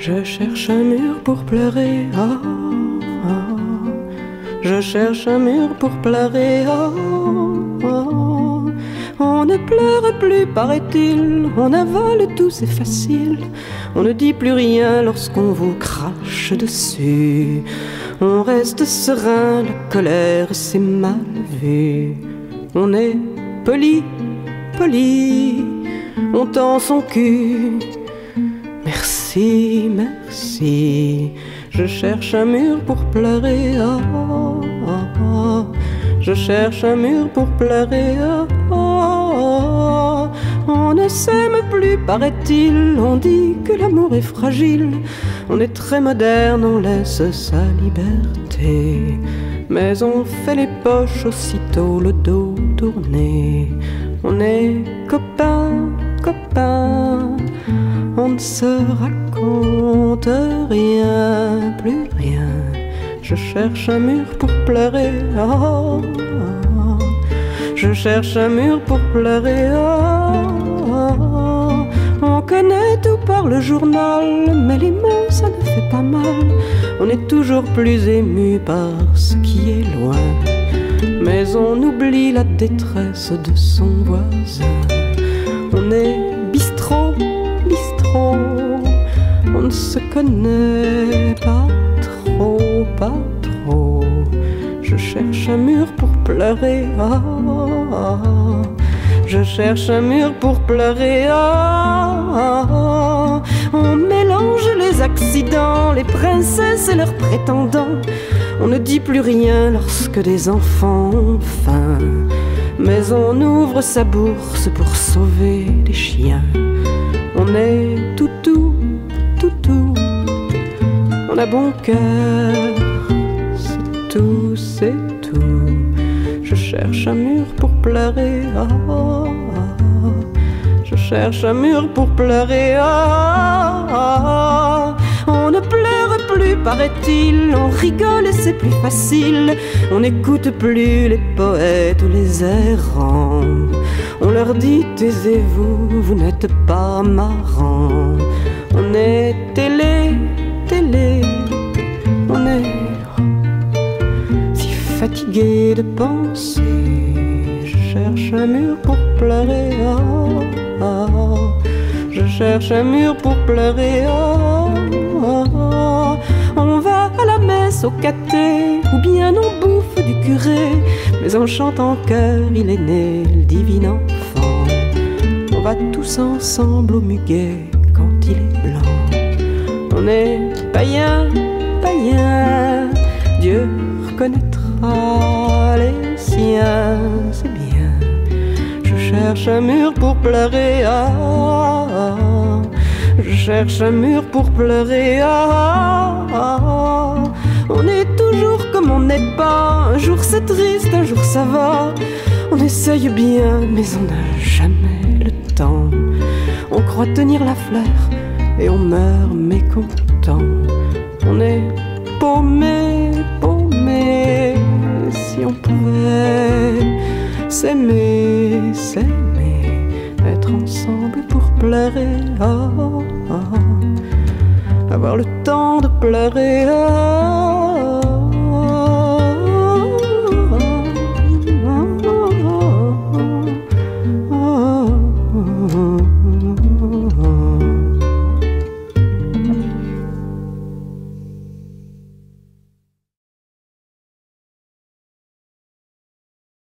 Je cherche un mur pour pleurer. Ah, ah. Je cherche un mur pour pleurer. Ah, ah. On ne pleure plus, paraît-il. On avale tout, c'est facile. On ne dit plus rien lorsqu'on vous crache dessus. On reste serein, la colère, c'est mal vu. On est poli, poli. On tend son cul. Merci, merci. Je cherche un mur pour pleurer. Ah, ah, ah. Je cherche un mur pour pleurer. Ah. On ne s'aime plus, paraît-il. On dit que l'amour est fragile. On est très moderne, on laisse sa liberté. Mais on fait les poches aussitôt le dos tourné. On est copains, copains. On ne se rien, plus rien. Je cherche un mur pour pleurer. ah. Je cherche un mur pour pleurer. ah. On connaît tout par le journal, mais les mots ça ne fait pas mal. On est toujours plus ému par ce qui est loin. Mais on oublie la détresse de son voisin. On est se connaît pas trop, pas trop. Je cherche un mur pour pleurer. ah. Je cherche un mur pour pleurer. ah. On mélange les accidents, les princesses et leurs prétendants. On ne dit plus rien lorsque des enfants ont faim. Mais on ouvre sa bourse pour sauver les chiens. On est toutou, bon cœur, c'est tout, c'est tout. Je cherche un mur pour pleurer. ah. Je cherche un mur pour pleurer. On ne pleure plus, paraît-il. On rigole et c'est plus facile. On n'écoute plus les poètes ou les errants. On leur dit taisez-vous, vous n'êtes pas marrant. On est télé, télé. De penser. Je cherche un mur pour pleurer. ah. Je cherche un mur pour pleurer. ah. On va à la messe au caté, ou bien on bouffe du curé. Mais en chantant en chœur, il est né le divin enfant. On va tous ensemble au muguet quand il est blanc. On est païen, païen. Dieu reconnaîtra les siens, c'est bien. Je cherche un mur pour pleurer. ah. Je cherche un mur pour pleurer. ah. On est toujours comme on n'est pas. Un jour c'est triste, un jour ça va. On essaye bien, mais on n'a jamais le temps. On croit tenir la fleur et on meurt mécontent. On est paumé. Si on pouvait s'aimer, s'aimer, être ensemble pour pleurer. ah, ah. Avoir le temps de pleurer. ah,